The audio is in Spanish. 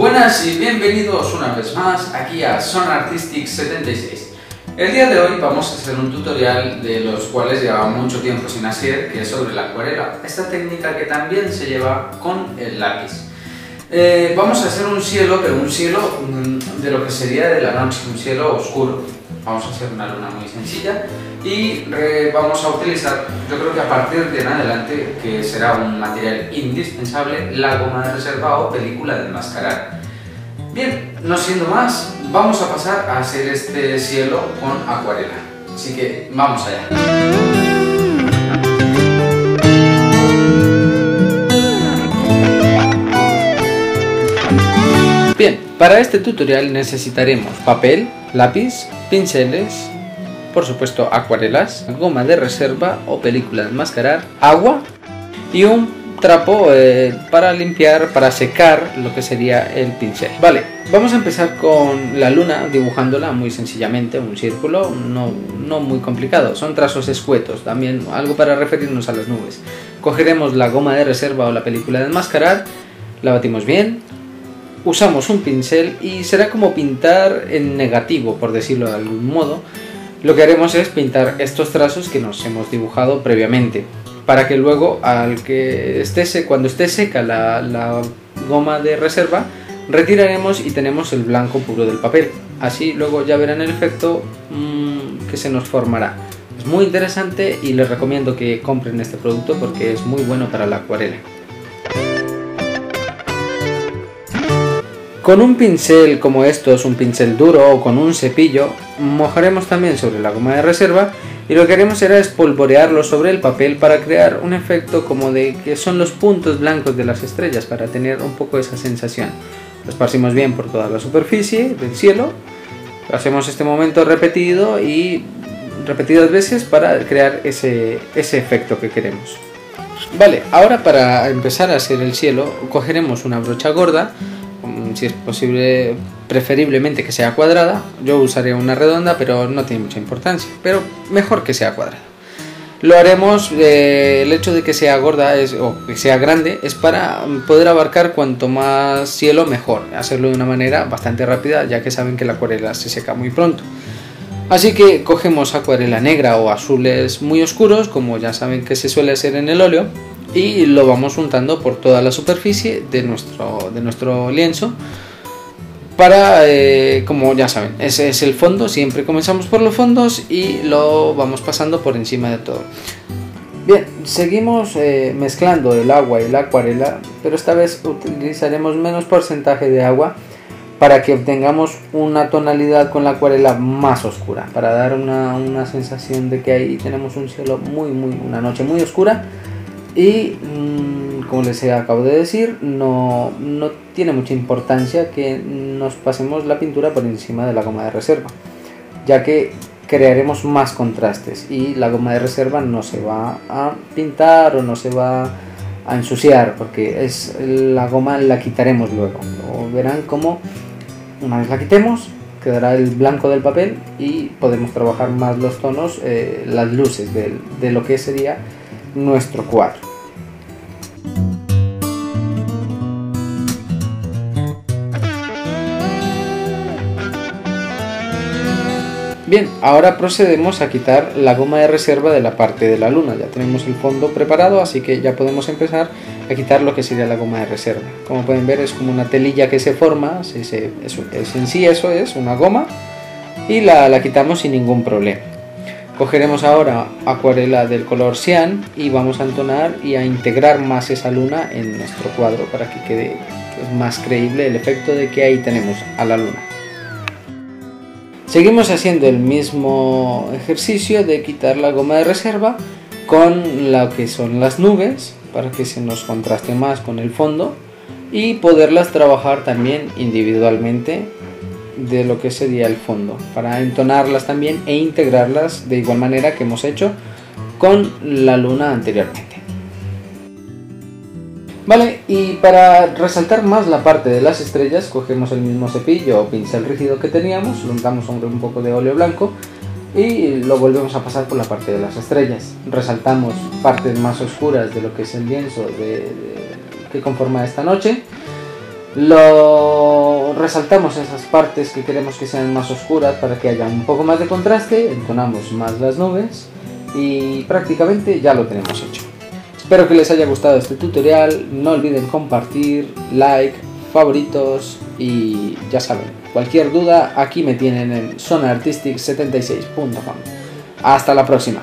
Buenas y bienvenidos una vez más aquí a Son Artistic 76. El día de hoy vamos a hacer un tutorial de los cuales lleva mucho tiempo sin hacer, que es sobre la acuarela, esta técnica que también se lleva con el lápiz. Eh, vamos a hacer un cielo, pero un cielo mm, de lo que sería de la noche, un cielo oscuro. Vamos a hacer una luna muy sencilla y eh, vamos a utilizar, yo creo que a partir de en adelante, que será un material indispensable, la goma de reserva o película de enmascarar. Bien, no siendo más, vamos a pasar a hacer este cielo con acuarela. Así que vamos allá. Bien, para este tutorial necesitaremos papel, lápiz, pinceles, por supuesto acuarelas, goma de reserva o película de enmascarar, agua y un trapo eh, para limpiar, para secar lo que sería el pincel. Vale, vamos a empezar con la luna dibujándola muy sencillamente, un círculo, no, no muy complicado, son trazos escuetos, también algo para referirnos a las nubes. Cogeremos la goma de reserva o la película de enmascarar, la batimos bien, usamos un pincel y será como pintar en negativo, por decirlo de algún modo. Lo que haremos es pintar estos trazos que nos hemos dibujado previamente, para que luego al que esté, cuando esté seca la, goma de reserva, retiraremos y tenemos el blanco puro del papel. Así luego ya verán el efecto mm, que se nos formará. Es muy interesante y les recomiendo que compren este producto porque es muy bueno para la acuarela. Con un pincel como estos, un pincel duro o con un cepillo, mojaremos también sobre la goma de reserva y lo que haremos será espolvorearlo sobre el papel para crear un efecto como de que son los puntos blancos de las estrellas para tener un poco esa sensación. Lo esparcimos bien por toda la superficie del cielo, hacemos este momento repetido y repetidas veces para crear ese, ese efecto que queremos. Vale, ahora para empezar a hacer el cielo cogeremos una brocha gorda si es posible, preferiblemente que sea cuadrada. Yo usaré una redonda, pero no tiene mucha importancia. Pero mejor que sea cuadrada. Lo haremos, eh, el hecho de que sea gorda es, o que sea grande es para poder abarcar cuanto más cielo mejor. Hacerlo de una manera bastante rápida, ya que saben que la acuarela se seca muy pronto. Así que cogemos acuarela negra o azules muy oscuros, como ya saben que se suele hacer en el óleo y lo vamos untando por toda la superficie de nuestro, de nuestro lienzo para, eh, como ya saben, ese es el fondo, siempre comenzamos por los fondos y lo vamos pasando por encima de todo. Bien, seguimos eh, mezclando el agua y la acuarela, pero esta vez utilizaremos menos porcentaje de agua para que obtengamos una tonalidad con la acuarela más oscura, para dar una, una sensación de que ahí tenemos un cielo muy, muy, una noche muy oscura y mm, como les acabo de decir, no, no tiene mucha importancia que nos pasemos la pintura por encima de la goma de reserva, ya que crearemos más contrastes y la goma de reserva no se va a pintar o no se va a ensuciar porque es la goma la quitaremos luego. O verán como una vez la quitemos quedará el blanco del papel y podemos trabajar más los tonos eh, las luces de lo que sería nuestro cuadro. Bien, ahora procedemos a quitar la goma de reserva de la parte de la luna. Ya tenemos el fondo preparado, así que ya podemos empezar a quitar lo que sería la goma de reserva. Como pueden ver es como una telilla que se forma, es, en sí eso es una goma y la, la quitamos sin ningún problema. Cogeremos ahora acuarela del color cian y vamos a entonar y a integrar más esa luna en nuestro cuadro para que quede pues, más creíble el efecto de que ahí tenemos a la luna. Seguimos haciendo el mismo ejercicio de quitar la goma de reserva con lo que son las nubes para que se nos contraste más con el fondo y poderlas trabajar también individualmente de lo que sería el fondo, para entonarlas también e integrarlas de igual manera que hemos hecho con la luna anteriormente. Vale, y para resaltar más la parte de las estrellas, cogemos el mismo cepillo o pincel rígido que teníamos, untamos sobre un poco de óleo blanco y lo volvemos a pasar por la parte de las estrellas. Resaltamos partes más oscuras de lo que es el lienzo que conforma esta noche Lo resaltamos esas partes que queremos que sean más oscuras para que haya un poco más de contraste, entonamos más las nubes y prácticamente ya lo tenemos hecho. Espero que les haya gustado este tutorial, no olviden compartir, like, favoritos y ya saben, cualquier duda aquí me tienen en sonaartistic76.com. Hasta la próxima.